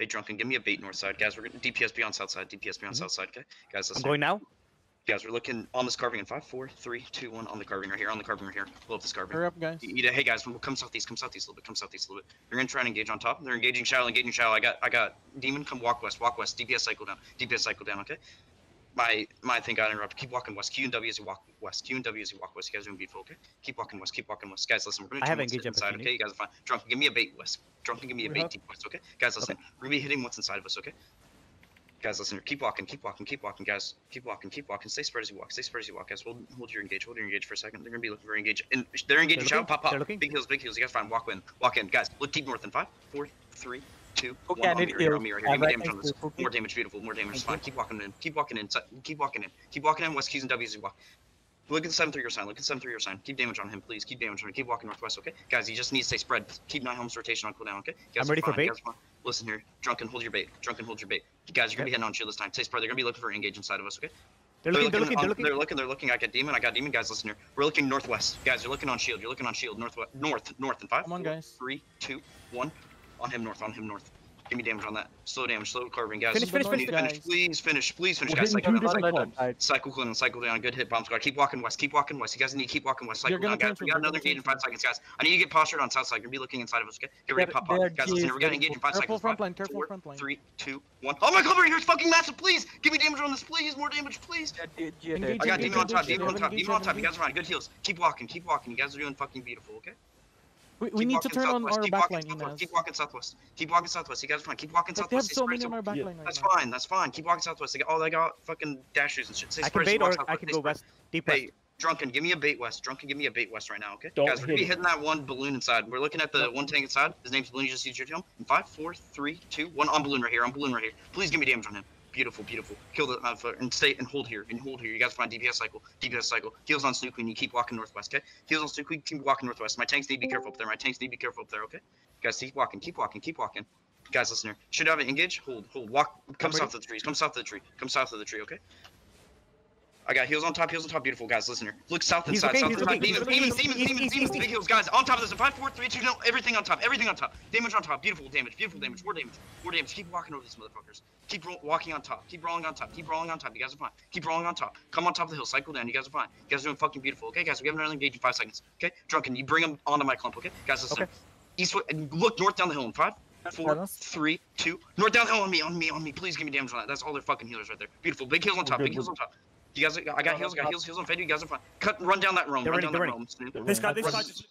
Hey, drunken, give me a bait north side, guys. We're gonna DPS be on south side. DPS be on Mhm. south side. Okay, guys. I'm Listen. going now. Guys, we're looking on this carving in five, four, three, two, one. On the carving right here. On the carving right here. Blow up this carving. Hurry up, guys. You- you- hey guys, we'll come southeast, come southeast a little bit, come southeast a little bit. They're gonna try and engage on top. They're engaging shallow, engaging shallow. I got, I got demon. Come walk west, walk west. DPS cycle down, DPS cycle down. Okay. My, my thing got interrupted. Keep walking west. Q and W as you walk west. Q and W as you walk west. You guys are doing beautiful. Okay. Keep walking west. Keep walking west. Guys, listen. We're gonna I haven't engaged inside. Okay, you guys are fine. Drunk, give me a bait west. Drunk, give me a bait uh-huh. deep west. Okay. Guys, listen. We're gonna be hitting what's inside of us. Okay. Guys, listen. Keep walking, keep walking, keep walking, guys. Keep walking, keep walking. Stay spread as you walk. Stay spread as you walk, guys. Hold, hold your engage. Hold your engage for a second. They're gonna be looking very engaged. And they're engaging. They're Shout, pop, pop. they're looking. Big heals, big heals. You guys fine. Walk in, walk in, guys. Look deep north in five, four, three, two, Okay, one. I need me right here, heal. on me right here. Give me damage on this. More damage, beautiful. More damage. It's fine. Keep walking in. Keep walking in. Keep walking in. Keep walking in. West Q's and W's as you walk. Look at the seven three year sign. Look at the seven three year sign. Keep damage on him, please. Keep damage on him. Keep walking northwest, okay? Guys, you just need to stay spread. Keep nine homes rotation on cooldown, okay? Guys, I'm are ready for bait. Guys. Listen here, drunken, hold your bait. Drunken, hold your bait. Guys, you're gonna be hitting on shield this time. Stay spread. They're gonna be looking for engage inside of us, okay? They're looking. They're looking. on- They're looking. They're looking. They're looking. I got demon. I got demon. Guys, listen here. We're looking northwest. Guys, you're looking on shield. You're looking on shield. Northwest. North. North. In five. Come on, four, guys. Three, two, one. On him north. On him north. Give me damage on that. Slow damage. Slow carving, guys. Finish, finish, finish, need finish. guys. Please finish. Please finish, We're guys. Cycle down. Cycle down. Cycle clean, cycle down. Good hit, bomb squad. Keep walking west. Keep walking west. You guys need to keep walking west. Cycle down, guys. We got another gonna in five seconds, guys. I need you to get postured on south side. You're gonna be looking inside of us. Okay. Get ready pop, pop. Guys, listen. We're gonna engage in five seconds. front line, four, front line. Three, two, one. Oh my cover here is fucking massive. Please give me damage on this. Please, more damage, please. I got demon on top, demon on top, demon on top. You guys are fine. Good heals. Keep walking, keep walking. You guys are doing fucking beautiful, okay? We, we need to walking turn on southwest, our keep back walking southwest, Keep walking southwest. Keep walking southwest. You guys are fine. Keep walking But they have southwest. so many spread on our back Yeah. right That's now. fine. That's fine. Keep walking southwest. They got, oh, they got fucking dashes and shit. Stay I can spread as you bait or I can go west. Deep west. Hey, drunken, give me a bait west. Drunken, give me a bait west right now, okay? Don't Guys, we're gonna be hitting that one balloon inside. We're looking at the one tank inside. His name's Balloon. You just used your him. In five, four, three, two, one. On balloon right here. On balloon right here. Please give me damage on him. Beautiful, beautiful. Kill the uh, and stay and hold here and hold here. You guys find DPS cycle. DPS cycle. Heals on Snoop Queen. You keep walking northwest, okay? Heals on Snoop Queen. Keep walking northwest. My tanks need to be careful up there. My tanks need to be careful up there, okay? Guys, keep walking. Keep walking. Keep walking. Guys, listen here. Should have an engage. Hold, hold. Walk. Come south of the trees. Come south of the tree. Come south of the tree, okay? I got heals on top, heals on top. Beautiful, guys. Listen here. Look south and He's side. okay, south he's and side. okay, he's Demons, demons, demons, demons, demons. Big heals, guys. On top of this. Five, four, three, two. No, everything on top. Everything on top. Damage on top. Beautiful damage. Beautiful damage. More damage. More damage. Keep walking over these motherfuckers. Keep walking on top. Keep rolling on top. Keep rolling on top. You guys are fine. Keep rolling on top. Come on top of the hill. Cycle down. You guys are fine. You guys are doing fucking beautiful. Okay, guys. We have another engage in five seconds. Okay, drunken. You bring them onto my clump. Okay, guys. Listen. Okay. East. Look north down the hill in five, four, three, two. North down the hill on me. On me. On me. Please give me damage on that. That's all their fucking healers right there. Beautiful. Big heals on top. Big heals on top. You guys, I got heals, I got heals, heals on Fade. You guys are fine. Cut, run down that roam. They're run ready, down they're that ready. roam. Snoop. They're This guy, this guy just.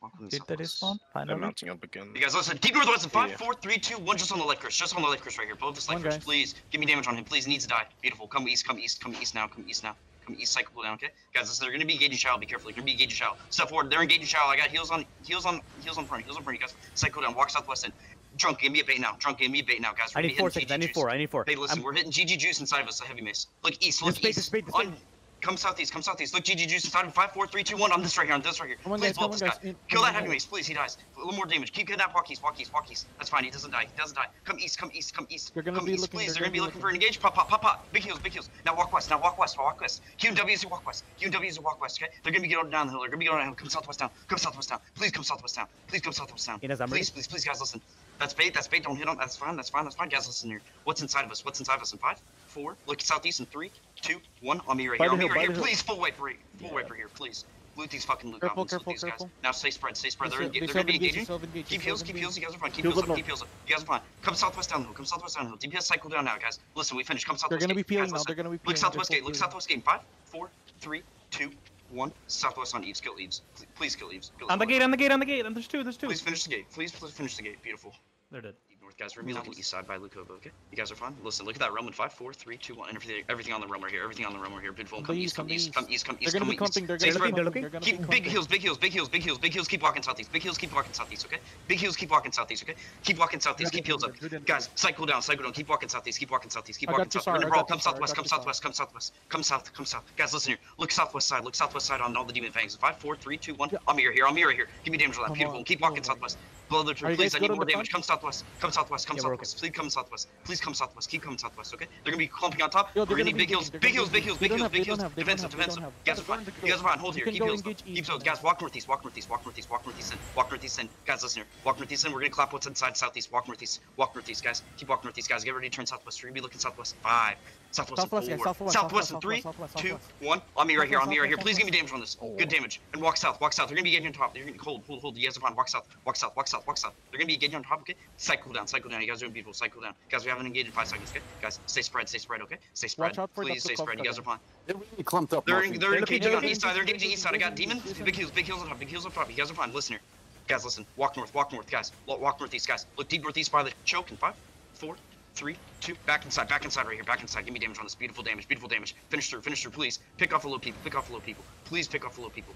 Walk on the Did they southwest. respawn? They're mounting up again. You guys listen. Keep northwest in five, Yeah. four, three, two, one. Just on the Lifecurse. Just on the Lifecurse right here. Both this light One curse, guys. please. Give me damage on him. Please. He needs to die. Beautiful. Come east. Come east. Come east now. Come east now. Come east. Cycle down. Okay, guys. Listen. They're gonna be engaging shallow. Be careful. They're gonna be engaging shallow. Step forward. They're engaging shallow. I got heals on. Heals on. Heals on front. Heals on front. You guys. Cycle down. Walk southwest in. Drunk. Give me a bait now. Drunk. Give me a bait now, guys. We're I need four seconds. I need four. I need four. Hey, listen. I'm- We're hitting GG juice inside of us. A heavy mace. Look east. Look bait, east. this bait, this On- Come southeast, come southeast. Look, GG Juice inside of 5, 4, 3, 2, 1. On this right here, on this right here. Please guys, blow up this guys. guy. Kill that the heavy mace, please. He dies. A little more damage. Keep hitting that walk east, walk east, walk east. That's fine. He doesn't die. He doesn't die. Come east, come east, come east. They're gonna come be east, looking- please. they're They're gonna be gonna looking be for an engage. Pop, pop, pop, pop. Big heals, big heals. Now walk west. Now walk west. Walk west. Q and W you walk west. Q and W you walk west. Okay. They're gonna be going down the hill. They're gonna be going down the hill. Come southwest down. Come southwest down. Please come southwest down. Please come southwest down. I'm please, ready. please, please, guys, listen. That's bait. That's bait. Don't hit him. That's fine. That's fine. That's fine. Guys, listen here. What's inside of us? What's inside of us? In five, four. Look southeast in three, two, one. On me right By here. the On me hill, right here. Please, full wipe right. Full wiper here, please. Loot these fucking loot Careful, goblins. Loot careful, these guys. Now stay spread. Stay spread. They They're, they they're gonna be self-engage, engaging. self-engage, Keep heals. Keep self-engage. heals. You guys are fine. Keep Heals heals up up. Keep heals up. You guys are fine. Come southwest down the hill. Come southwest down the hill. DPS cycle down now, guys. Listen, we finished. Come southwest. They're gonna be gate. peeling now. They're gonna be peeling. Look southwest gate. Look southwest gate. Five, four, three, two, one. Southwest on Eves. Kill Eves. Please- Please kill Eves. Kill On the gate, on the gate, on the gate. And there's two, there's two. Please finish the gate. Please, please finish the gate. Beautiful. They're dead. Guys. We're gonna be looking east side by Lukovo, okay? You guys are fine? Listen, look at that Roman. Five, four, three, two, one. And everything, everything on the Roman right here. Everything on the Roman right here. Beautiful. Come east, come come east, east. come east, come They're east, gonna come be clumping. east. They're gonna be. They're clumping. looking. Gonna Keep be big heals, big heals, big heals, big heals, big heals. Keep walking southeast. Big heals, keep walking southeast, okay? Big heals, keep walking southeast, okay? Keep walking southeast. Keep heals up. Guys, cycle down, cycle down. Keep walking southeast. Keep walking southeast. Keep walking south. We're gonna I brawl. got Come. Southwest. Come southwest. Come southwest. Come south. Come south. Guys, listen here. Look southwest side. Look southwest side on all the demon fangs. Five, four, three, two, one. Yeah. On me right here. On me right here. Give me damage on that. Beautiful. Keep walking southwest. Blow the Are tree. you Please, I need more damage. Come southwest. Come southwest. Come Yeah, southwest. Please come southwest. Please come southwest. Keep coming southwest. Okay. They're gonna be clumping on top. Yo, We're gonna need big heals. Big heals. Big heals. Big heals. Big heals. have- they don't Defensive. have- they don't Defensive. guys are fine. You guys are fine. Hold here. Keep heals. Keep heals. Guys, walk northeast. Walk northeast. Walk northeast. Walk northeast in. Walk northeast in. Guys, listen here. Walk northeast in. We're gonna clap what's inside southeast. Walk northeast. Walk northeast, guys. Keep walking northeast, guys. Get ready to turn southwest. We're gonna be looking southwest. Five. Southwest, Southwest, in four. southwest, southwest in three, southwest, two, one. On me right here. On me right here. Please give me damage on this. Good damage. And walk south. Walk south. They're gonna be getting on top. They're gonna hold, hold, hold. You guys are fine. Walk south. Walk south. Walk south. Walk south. They're gonna be getting on top. Okay. Cycle down. Cycle down. You guys are doing beautiful. Cycle down. Guys, we haven't engaged in five seconds. Okay. Guys, stay spread. Stay spread. Okay. Stay spread. Watch out for Please stay spread. You guys are fine. They're really clumped up. They're Marky. they're They're engaging they're on east side. They're looking- engaging east side. I got they're demon. Big heals. Big heals on top. Big heals on top. You guys are fine. Listen here. Guys, listen. Walk north. Walk north, guys. Wa- Walk northeast, guys. Look deep northeast by the choke in five, four, three, two. Back inside. Back inside right here. Back inside. Give me damage on this. Beautiful damage. Beautiful damage. Finish through. Finish through. Please pick off the low people. Pick off the low people. Please pick off the low people.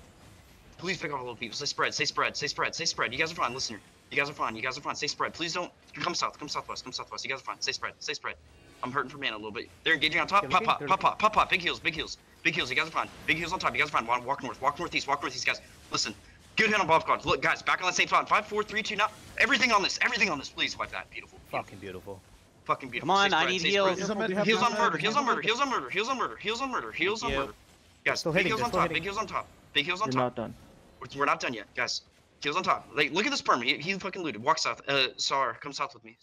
Please pick off the low people. Stay spread. Stay spread. Stay spread. Stay spread. You guys are fine. Listen here. You guys are fine. You guys are fine. Stay spread. Please don't come south. Come southwest. Come southwest. You guys are fine. Stay spread. Stay spread. I'm hurting for mana a little bit. They're engaging on top. Pop, pop, pop, pop, pop, pop. Big heals. Big heals. Big heals. You guys are fine. Big heals on top. You guys are fine. Walk, walk north. Walk northeast. Walk northeast, guys. Listen. Good hit on Bob God. Look, guys, back on the same spot. Five, four, three, two. Now, everything on this. Everything on this. Please wipe that. Beautiful. Fucking beautiful. Fucking beautiful. Come on, Stay I need stay heals. spread. Heals on murder. They Heals on murder. nothing. Heals on murder. Heals on murder. Heals on murder. Heals on murder. Guys, big hitting, heals on top. Big heals on top. Big heals on top. You're not done. We're- not done yet, guys. Heals on top. Like, look at this perm. He, he fucking looted. Walk south. Uh, Sar, come south with me.